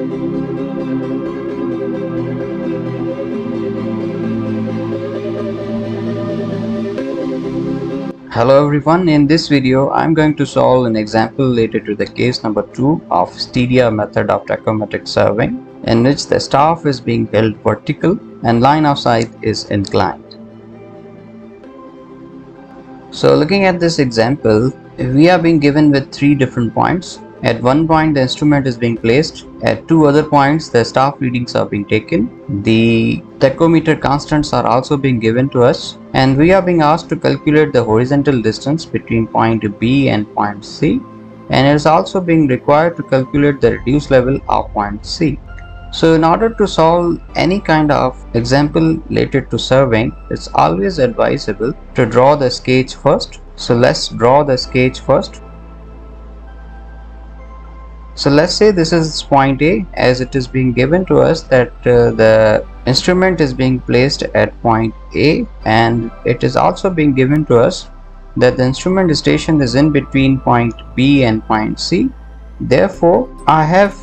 Hello everyone, in this video I'm going to solve an example related to the case number 2 of Stadia method of tacheometric surveying in which the staff is being held vertical and line of sight is inclined. So looking at this example, we are being given with three different points at one point the instrument is being placed, at two other points the staff readings are being taken, the tacheometer constants are also being given to us and we are being asked to calculate the horizontal distance between point B and point C and it is also being required to calculate the reduced level of point C. So in order to solve any kind of example related to surveying, it's always advisable to draw the sketch first. So let's draw the sketch first. So let's say this is point A as it is being given to us that uh, the instrument is being placed at point A and it is also being given to us that the instrument station is in between point B and point C. Therefore, I have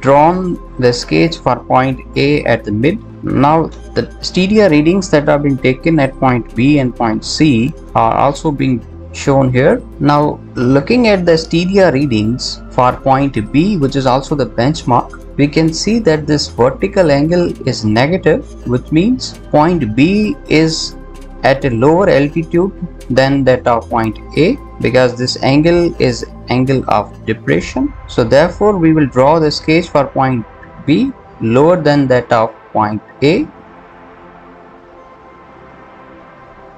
drawn the sketch for point A at the mid. Now the Stadia readings that are being taken at point B and point C are also being shown here. Now looking at the Stadia readings for point B which is also the benchmark we can see that this vertical angle is negative which means point B is at a lower altitude than that of point A because this angle is angle of depression. So therefore we will draw the sketch for point B lower than that of point A.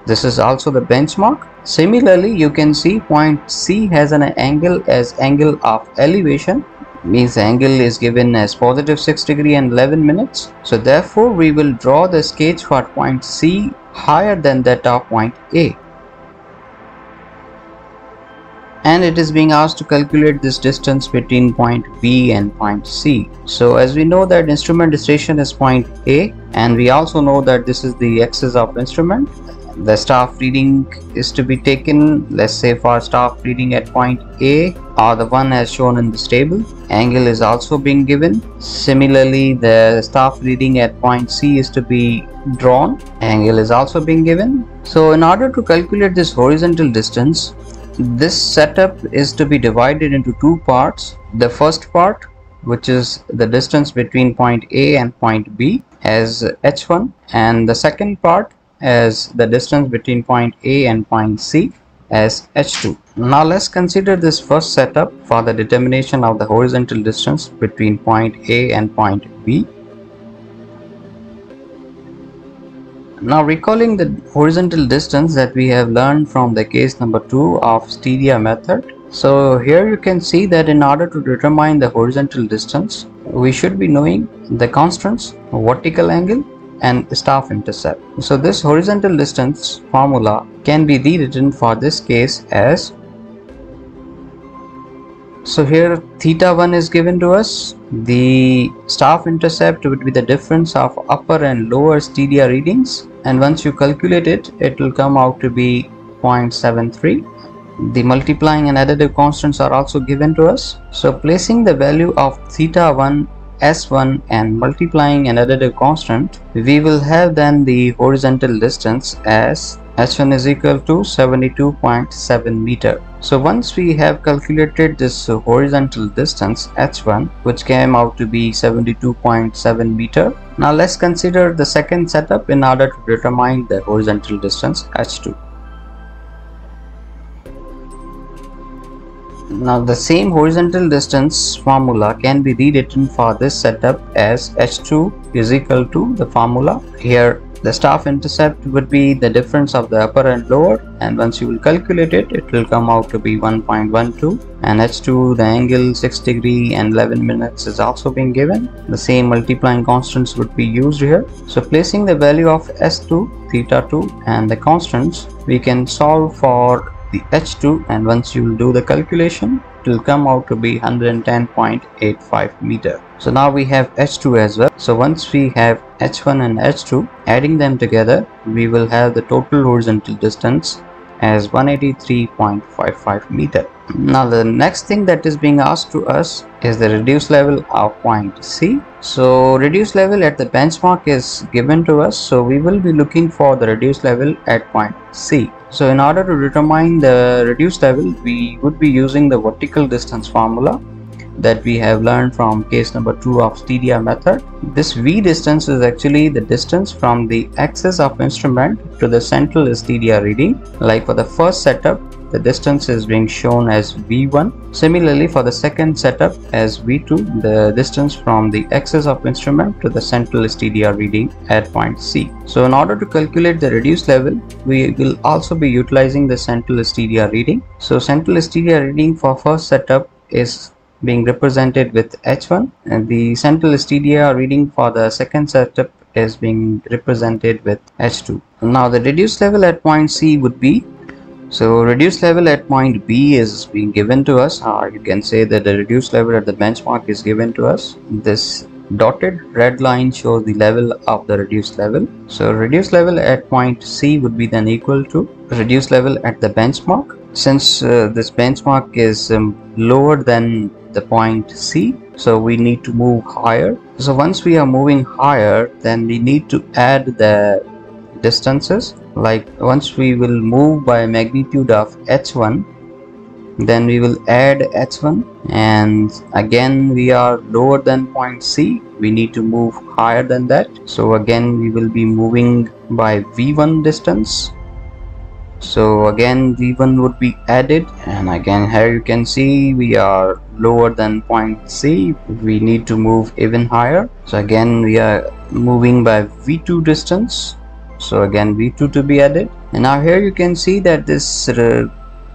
This is also the benchmark Similarly, you can see point C has an angle as angle of elevation means angle is given as positive 6 degree and 11 minutes. So therefore we will draw the sketch for point C higher than that of point A. And it is being asked to calculate this distance between point B and point C. So as we know that instrument station is point A and we also know that this is the axis of instrument the staff reading is to be taken. Let's say for staff reading at point A or the one as shown in this table angle is also being given. Similarly the staff reading at point C is to be drawn. Angle is also being given. So in order to calculate this horizontal distance this setup is to be divided into two parts. The first part which is the distance between point A and point B as h1 and the second part as the distance between point A and point C as h2. Now let's consider this first setup for the determination of the horizontal distance between point A and point B. Now recalling the horizontal distance that we have learned from the case number 2 of Stadia method. So here you can see that in order to determine the horizontal distance, we should be knowing the constants, vertical angle and staff intercept. So this horizontal distance formula can be rewritten for this case as so here theta 1 is given to us. The staff intercept would be the difference of upper and lower Stadia readings. And once you calculate it it will come out to be 0.73 the multiplying and additive constants are also given to us. So placing the value of theta 1 s1 and multiplying another constant we will have then the horizontal distance as h1 is equal to 72.7 meter. So once we have calculated this horizontal distance h1 which came out to be 72.7 meter now let's consider the second setup in order to determine the horizontal distance h2 Now the same horizontal distance formula can be rewritten for this setup as h2 is equal to the formula. Here the staff intercept would be the difference of the upper and lower and once you will calculate it it will come out to be 1.12 and h2 the angle 6 degree and 11 minutes is also being given. The same multiplying constants would be used here. So placing the value of s2 theta 2 and the constants we can solve for the h2 and once you do the calculation it will come out to be 110.85 meter so now we have h2 as well so once we have h1 and h2 adding them together we will have the total horizontal distance as 183.55 meter. Now the next thing that is being asked to us is the reduced level of point C. So reduced level at the benchmark is given to us. So we will be looking for the reduced level at point C. So in order to determine the reduced level, we would be using the vertical distance formula that we have learned from case number 2 of Stadia method. This V distance is actually the distance from the axis of instrument to the central Stadia reading. Like for the first setup, the distance is being shown as V1. Similarly, for the second setup as V2, the distance from the axis of instrument to the central stadia reading at point C. So in order to calculate the reduced level, we will also be utilizing the central stadia reading. So central stadia reading for first setup is being represented with H1 and the central stadia reading for the second setup is being represented with H2. Now the reduced level at point C would be so reduced level at point B is being given to us or you can say that the reduced level at the benchmark is given to us. This dotted red line shows the level of the reduced level. So reduced level at point C would be then equal to reduced level at the benchmark. Since uh, this benchmark is um, lower than the point C so we need to move higher so once we are moving higher then we need to add the distances like once we will move by magnitude of h1 then we will add h1 and again we are lower than point c we need to move higher than that. So again we will be moving by v1 distance. So again v1 would be added and again here you can see we are lower than point c we need to move even higher. So again we are moving by v2 distance so again v2 to be added. And now here you can see that this uh,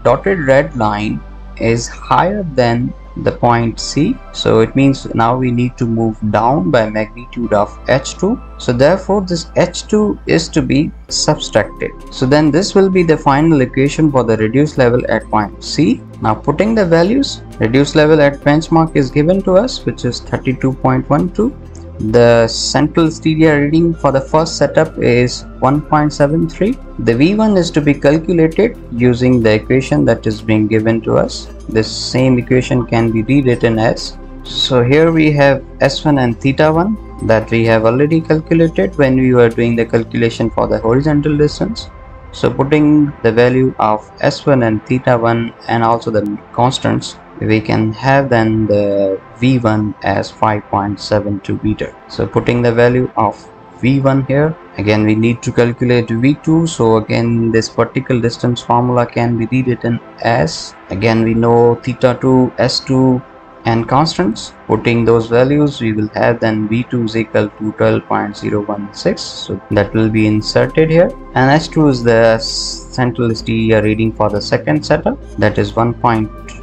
dotted red line is higher than the point C. So it means now we need to move down by magnitude of H2 so therefore this H2 is to be subtracted. So then this will be the final equation for the reduced level at point C. Now putting the values reduced level at benchmark is given to us which is 32.12 the central Stadia reading for the first setup is 1.73. The V1 is to be calculated using the equation that is being given to us. This same equation can be rewritten as so here we have S1 and theta 1 that we have already calculated when we were doing the calculation for the horizontal distance. So putting the value of S1 and theta 1 and also the constants we can have then the v1 as 5.72 meter. So putting the value of v1 here again we need to calculate v2 so again this vertical distance formula can be rewritten as again we know theta 2 s2 and constants. Putting those values we will have then v2 is equal to 12.016 so that will be inserted here. And s2 is the central Stadia reading for the second setup. That is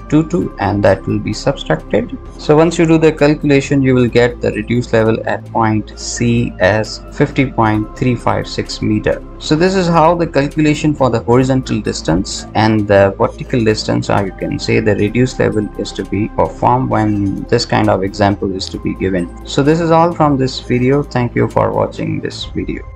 1.22 and that will be subtracted so once you do the calculation you will get the reduced level at point C as 50.356 meter so this is how the calculation for the horizontal distance and the vertical distance or you can say the reduced level is to be performed when this kind of example is to be given. So this is all from this video. Thank you for watching this video.